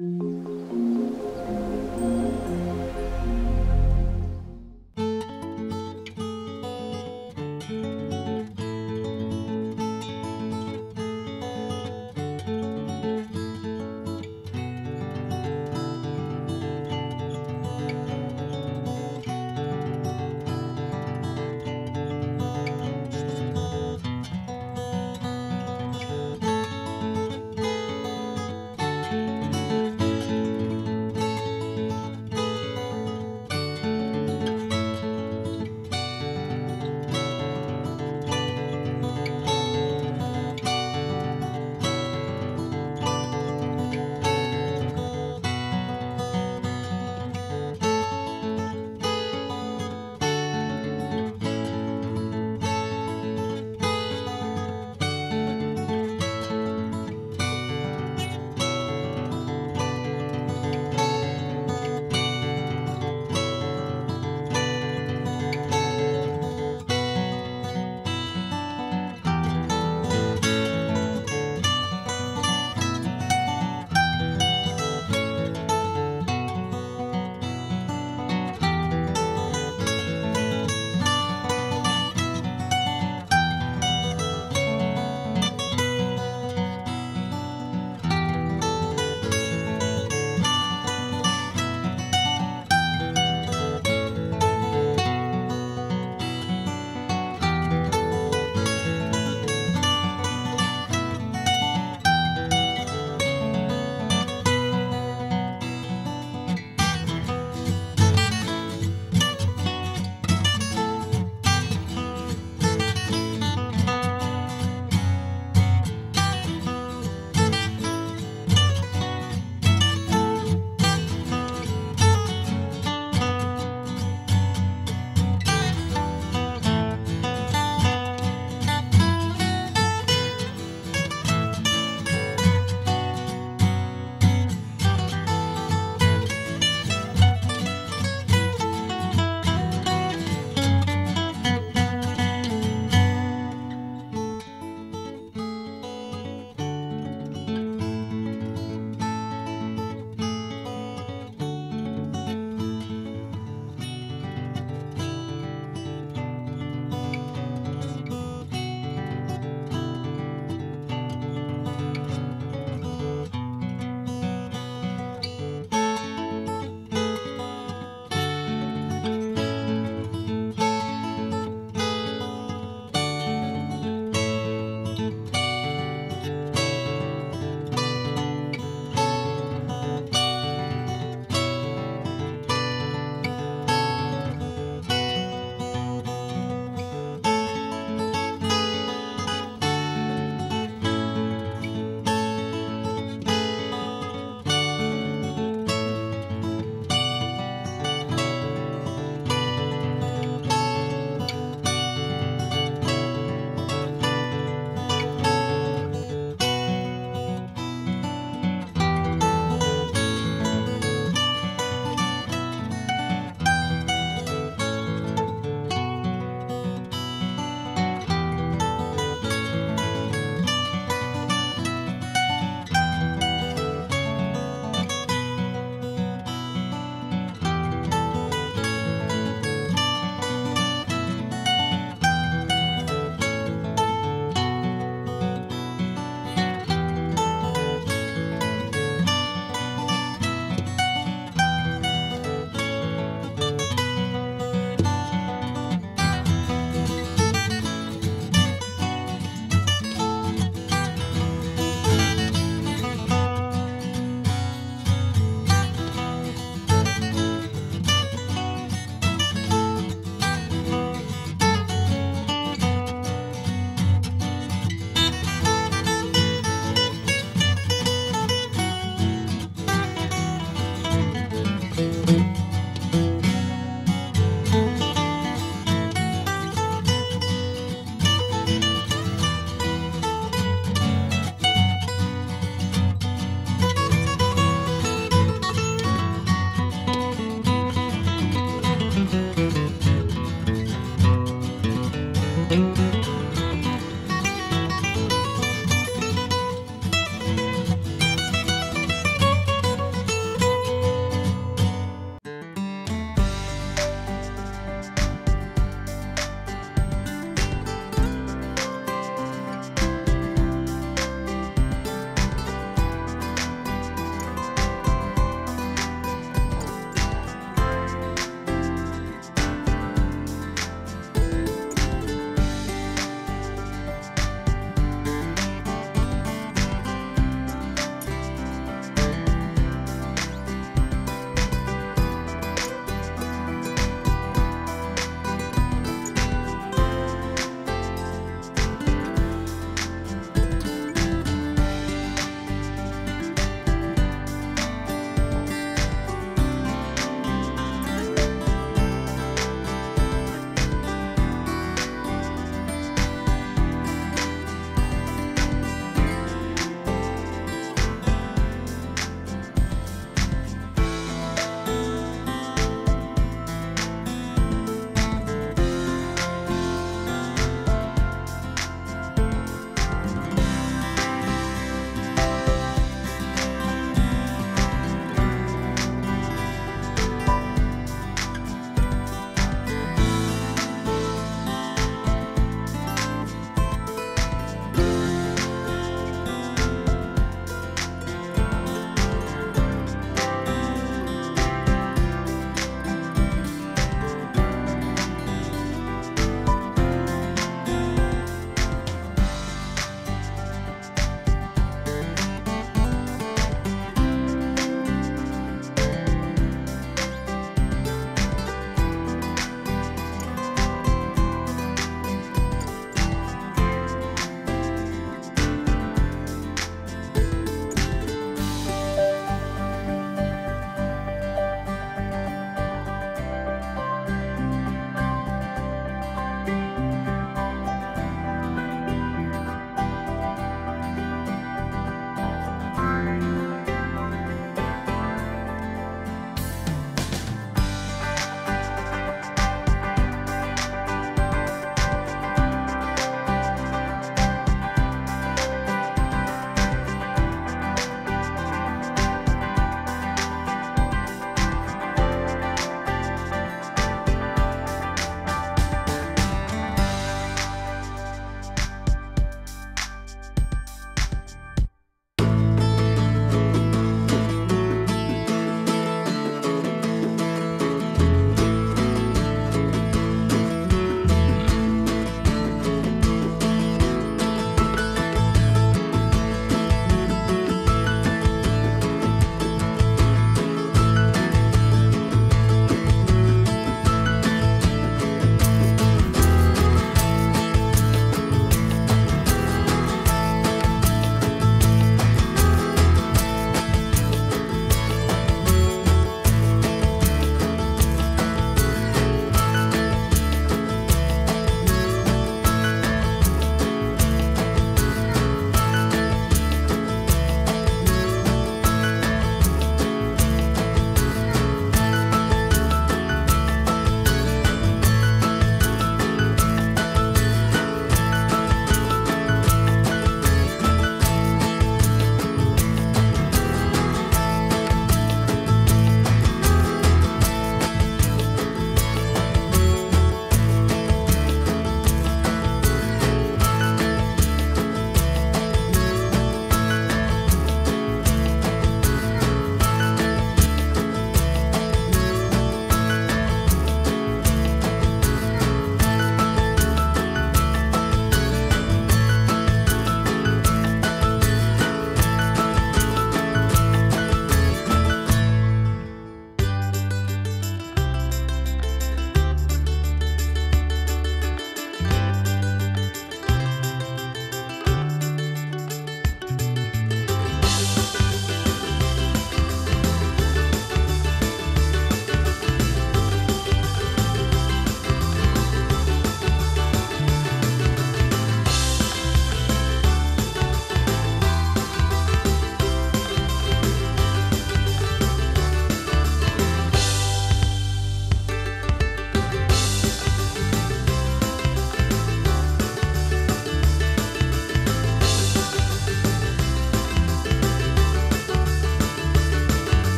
you